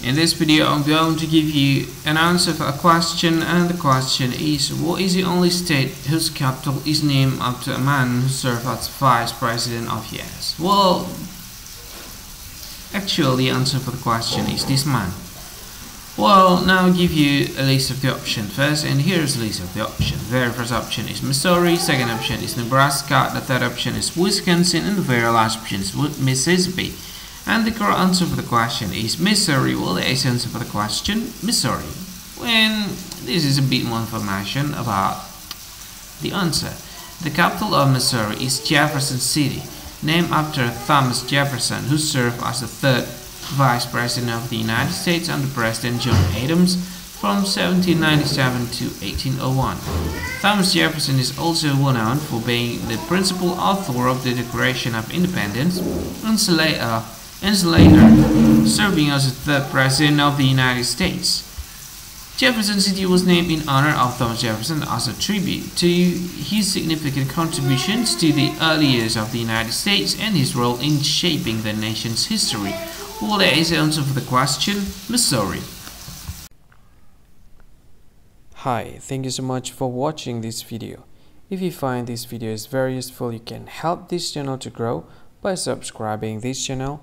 In this video I'm going to give you an answer for a question and the question is what is the only state whose capital is named after a man who served as vice president of US? Well, actually the answer for the question is this man. Well, now I'll give you a list of the options first and here's a list of the options. The very first option is Missouri, second option is Nebraska, the third option is Wisconsin and the very last option is Mississippi. And the correct answer for the question is Missouri. Well, the answer for the question, Missouri. When this is a bit more information about the answer. The capital of Missouri is Jefferson City, named after Thomas Jefferson, who served as the third Vice President of the United States under President John Adams from 1797 to 1801. Thomas Jefferson is also well known for being the principal author of the Declaration of Independence and later uh, and later serving as the President of the United States. Jefferson City was named in honor of Thomas Jefferson as a tribute to his significant contributions to the early years of the United States and his role in shaping the nation's history. Is the answer for the question, Missouri. Hi, thank you so much for watching this video. If you find this video is very useful, you can help this channel to grow by subscribing this channel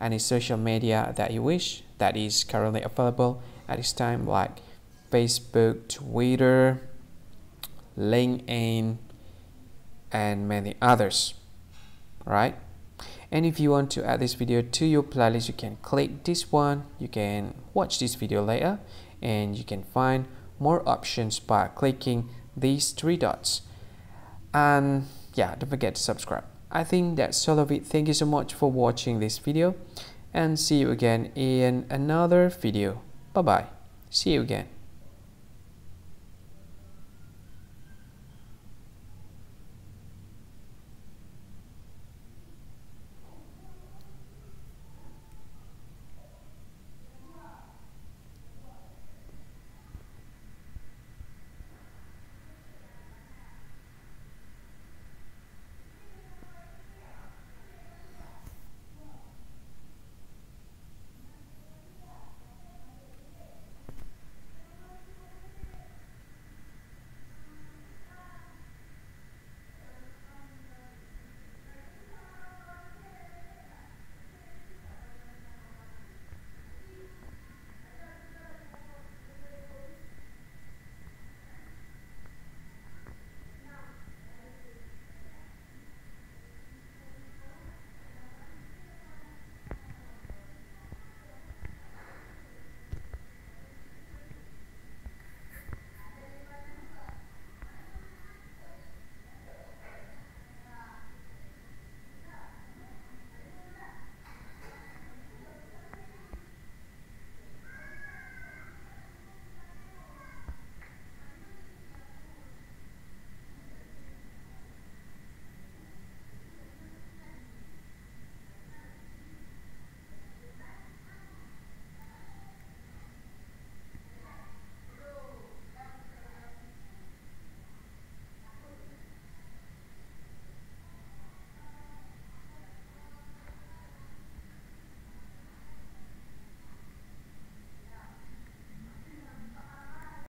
any social media that you wish that is currently available at this time like Facebook, Twitter, LinkedIn, and many others. Right? And if you want to add this video to your playlist, you can click this one. You can watch this video later and you can find more options by clicking these three dots. And yeah, don't forget to subscribe. I think that's all of it. Thank you so much for watching this video and see you again in another video. Bye bye. See you again.